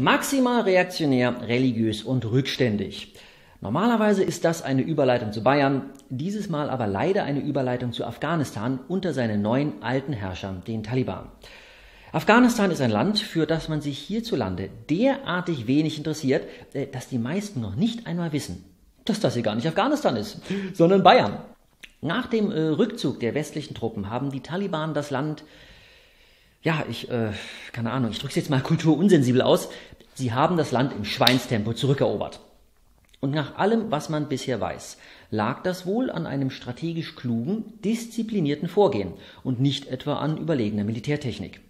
maximal reaktionär, religiös und rückständig. Normalerweise ist das eine Überleitung zu Bayern, dieses Mal aber leider eine Überleitung zu Afghanistan unter seinen neuen alten Herrschern, den Taliban. Afghanistan ist ein Land, für das man sich hierzulande derartig wenig interessiert, äh, dass die meisten noch nicht einmal wissen, dass das hier gar nicht Afghanistan ist, sondern Bayern. Nach dem äh, Rückzug der westlichen Truppen haben die Taliban das Land, ja, ich, äh, keine Ahnung, ich drücke es jetzt mal kulturunsensibel aus, sie haben das Land im Schweinstempo zurückerobert. Und nach allem, was man bisher weiß, lag das wohl an einem strategisch klugen, disziplinierten Vorgehen und nicht etwa an überlegener Militärtechnik.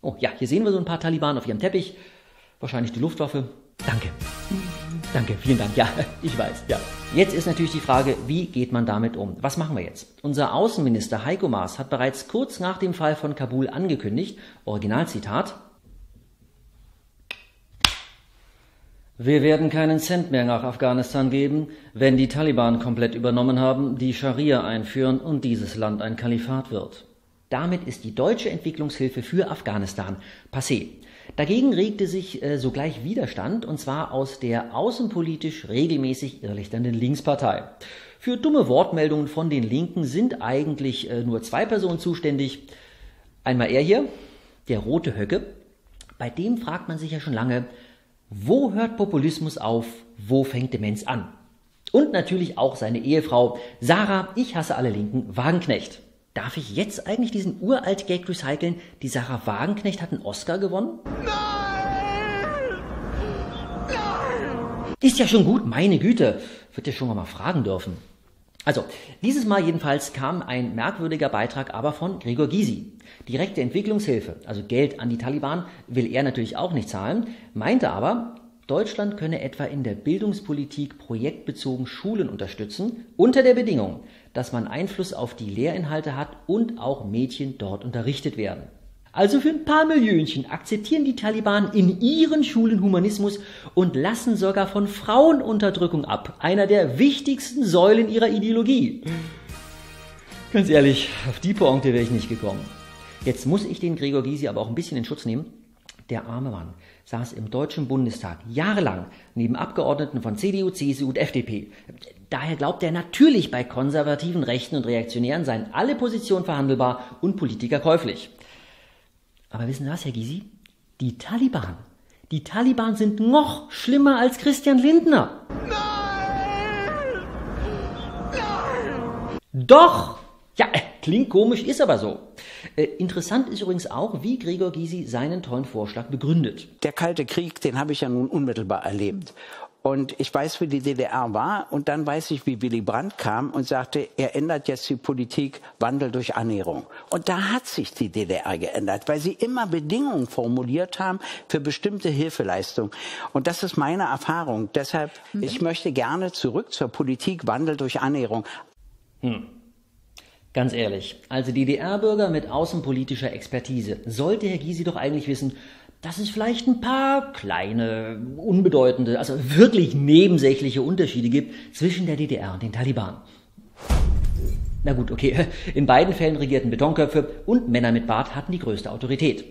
Oh ja, hier sehen wir so ein paar Taliban auf ihrem Teppich. Wahrscheinlich die Luftwaffe. Danke. Danke, vielen Dank. Ja, ich weiß, ja. Jetzt ist natürlich die Frage, wie geht man damit um? Was machen wir jetzt? Unser Außenminister Heiko Maas hat bereits kurz nach dem Fall von Kabul angekündigt, Originalzitat, Wir werden keinen Cent mehr nach Afghanistan geben, wenn die Taliban komplett übernommen haben, die Scharia einführen und dieses Land ein Kalifat wird. Damit ist die deutsche Entwicklungshilfe für Afghanistan passé. Dagegen regte sich äh, sogleich Widerstand, und zwar aus der außenpolitisch regelmäßig irrlichternden Linkspartei. Für dumme Wortmeldungen von den Linken sind eigentlich äh, nur zwei Personen zuständig. Einmal er hier, der rote Höcke. Bei dem fragt man sich ja schon lange, wo hört Populismus auf? Wo fängt Demenz an? Und natürlich auch seine Ehefrau Sarah, ich hasse alle Linken, Wagenknecht. Darf ich jetzt eigentlich diesen uralt Gag recyceln? Die Sarah Wagenknecht hat einen Oscar gewonnen? Nein! Nein! Ist ja schon gut, meine Güte. Wird ja schon mal fragen dürfen. Also, dieses Mal jedenfalls kam ein merkwürdiger Beitrag aber von Gregor Gysi. Direkte Entwicklungshilfe, also Geld an die Taliban, will er natürlich auch nicht zahlen, meinte aber, Deutschland könne etwa in der Bildungspolitik projektbezogen Schulen unterstützen, unter der Bedingung, dass man Einfluss auf die Lehrinhalte hat und auch Mädchen dort unterrichtet werden. Also für ein paar Millionchen akzeptieren die Taliban in ihren Schulen Humanismus und lassen sogar von Frauenunterdrückung ab, einer der wichtigsten Säulen ihrer Ideologie. Ganz ehrlich, auf die Pointe wäre ich nicht gekommen. Jetzt muss ich den Gregor Gysi aber auch ein bisschen in Schutz nehmen. Der arme Mann saß im Deutschen Bundestag jahrelang neben Abgeordneten von CDU, CSU und FDP. Daher glaubt er natürlich, bei konservativen Rechten und Reaktionären seien alle Positionen verhandelbar und Politiker käuflich. Aber wissen Sie was, Herr Gysi? Die Taliban. Die Taliban sind noch schlimmer als Christian Lindner. Nein! Nein! Doch! Ja, äh, klingt komisch, ist aber so. Äh, interessant ist übrigens auch, wie Gregor Gysi seinen tollen Vorschlag begründet. Der Kalte Krieg, den habe ich ja nun unmittelbar erlebt. Und ich weiß, wie die DDR war. Und dann weiß ich, wie Willy Brandt kam und sagte, er ändert jetzt die Politik Wandel durch Annäherung. Und da hat sich die DDR geändert, weil sie immer Bedingungen formuliert haben für bestimmte Hilfeleistungen. Und das ist meine Erfahrung. Deshalb, mhm. ich möchte gerne zurück zur Politik Wandel durch Annäherung. Hm. Ganz ehrlich, als DDR-Bürger mit außenpolitischer Expertise sollte Herr Gysi doch eigentlich wissen, dass es vielleicht ein paar kleine, unbedeutende, also wirklich nebensächliche Unterschiede gibt zwischen der DDR und den Taliban. Na gut, okay, in beiden Fällen regierten Betonköpfe und Männer mit Bart hatten die größte Autorität.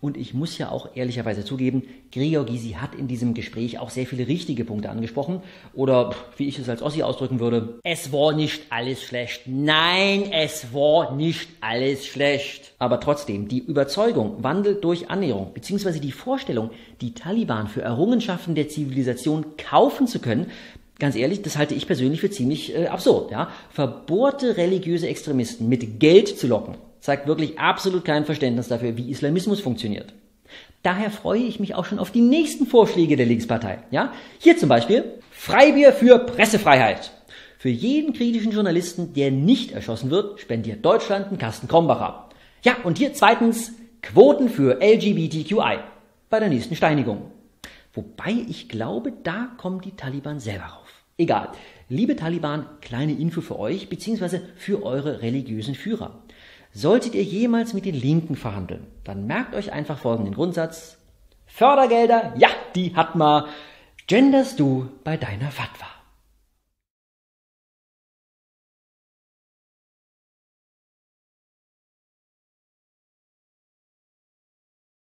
Und ich muss ja auch ehrlicherweise zugeben, Gregor Gysi hat in diesem Gespräch auch sehr viele richtige Punkte angesprochen. Oder wie ich es als Ossi ausdrücken würde, es war nicht alles schlecht. Nein, es war nicht alles schlecht. Aber trotzdem, die Überzeugung, Wandel durch Annäherung, beziehungsweise die Vorstellung, die Taliban für Errungenschaften der Zivilisation kaufen zu können, Ganz ehrlich, das halte ich persönlich für ziemlich äh, absurd. Ja? Verbohrte religiöse Extremisten mit Geld zu locken, zeigt wirklich absolut kein Verständnis dafür, wie Islamismus funktioniert. Daher freue ich mich auch schon auf die nächsten Vorschläge der Linkspartei. Ja? Hier zum Beispiel Freibier für Pressefreiheit. Für jeden kritischen Journalisten, der nicht erschossen wird, spendiert Deutschland einen Kasten Krombacher. Ja, und hier zweitens Quoten für LGBTQI bei der nächsten Steinigung. Wobei ich glaube, da kommen die Taliban selber rauf. Egal. Liebe Taliban, kleine Info für euch bzw. für eure religiösen Führer. Solltet ihr jemals mit den Linken verhandeln, dann merkt euch einfach folgenden Grundsatz. Fördergelder, ja, die hat man. Genderst du bei deiner Fatwa.